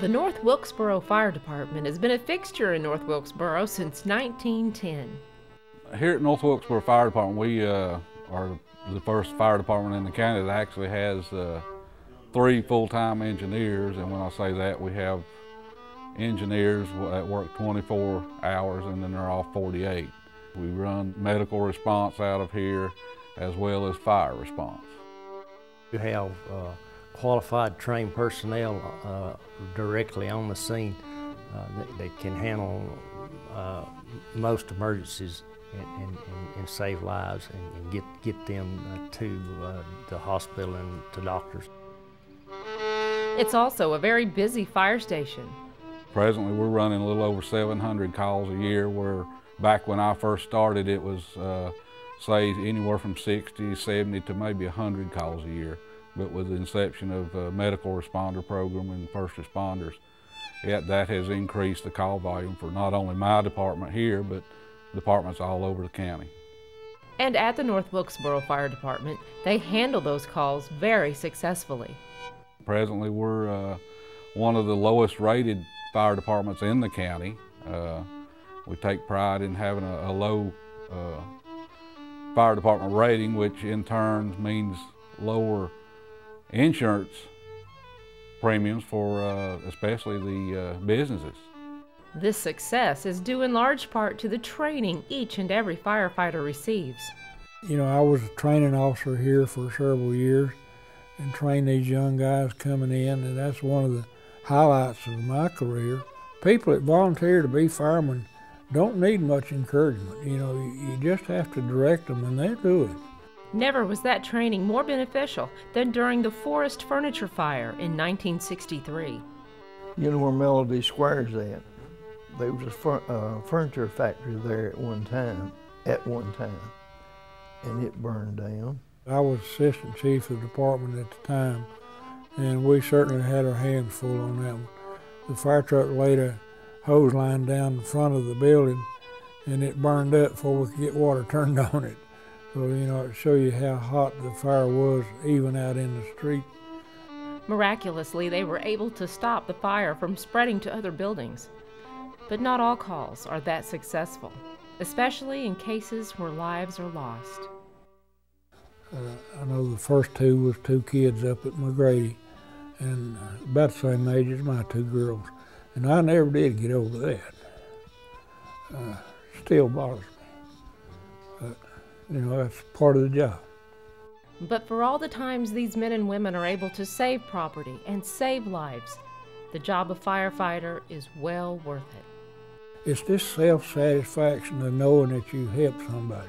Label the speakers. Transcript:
Speaker 1: The North Wilkesboro Fire Department has been a fixture in North Wilkesboro since 1910.
Speaker 2: Here at North Wilkesboro Fire Department, we uh, are the first fire department in the county that actually has uh, three full-time engineers, and when I say that, we have engineers that work 24 hours and then they're off 48. We run medical response out of here as well as fire response.
Speaker 3: You have uh, qualified trained personnel uh, directly on the scene uh, that, that, can handle uh, most emergencies and, and, and, save lives and, and, get, get them uh, to uh, the hospital and to doctors.
Speaker 1: It's also a very busy fire station.
Speaker 2: Presently, we're running a little over 700 calls a year, where back when I first started, it was, uh, say, anywhere from 60, 70 to maybe 100 calls a year. But with the inception of a medical responder program and first responders, that has increased the call volume for not only my department here, but departments all over the county.
Speaker 1: And at the North Wilkesboro Fire Department, they handle those calls very successfully.
Speaker 2: Presently, we're uh, one of the lowest rated fire departments in the county. Uh, we take pride in having a, a low uh, fire department rating, which in turn means lower insurance premiums for uh, especially the uh, businesses.
Speaker 1: This success is due in large part to the training each and every firefighter receives.
Speaker 4: You know, I was a training officer here for several years and trained these young guys coming in, and that's one of the highlights of my career. People that volunteer to be firemen don't need much encouragement. You know, you just have to direct them and they do it.
Speaker 1: Never was that training more beneficial than during the Forest Furniture Fire in 1963.
Speaker 5: You know where Melody Square's at? There was a fur uh, furniture factory there at one time, at one time, and it burned down.
Speaker 4: I was assistant chief of the department at the time, and we certainly had our hands full on that one. The fire truck laid a hose line down the front of the building and it burned up before we could get water turned on it. So, you know, it show you how hot the fire was even out in the street.
Speaker 1: Miraculously, they were able to stop the fire from spreading to other buildings. But not all calls are that successful, especially in cases where lives are lost.
Speaker 4: Uh, I know the first two was two kids up at McGrady and uh, about the same age as my two girls. And I never did get over that. Uh, still bothers me. But, you know, that's part of the job.
Speaker 1: But for all the times these men and women are able to save property and save lives, the job of firefighter is well worth it.
Speaker 4: It's this self-satisfaction of knowing that you helped somebody.